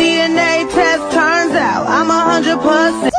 DNA test turns out I'm a hundred percent.